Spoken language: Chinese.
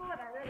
给我打这